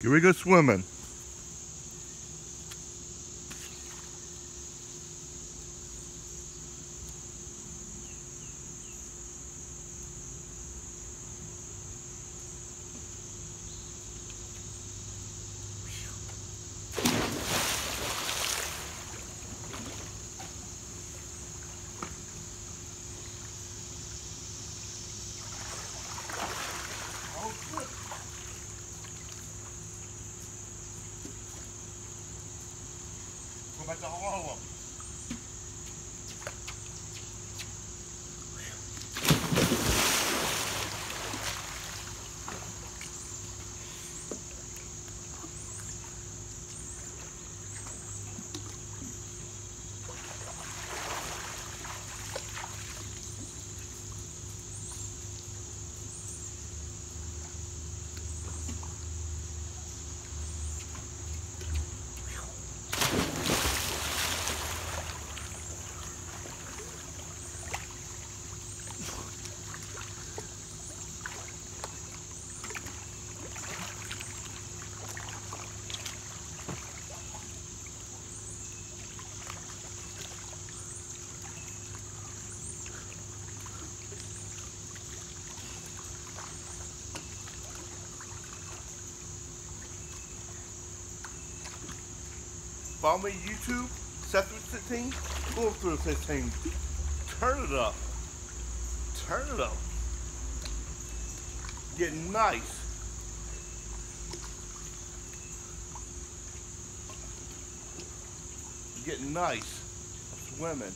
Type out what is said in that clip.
Here we go swimming. but the whole of them. Follow me YouTube, Seth through 16, Bull through 16. Turn it up. Turn it up. Get nice. Get nice. Swimming.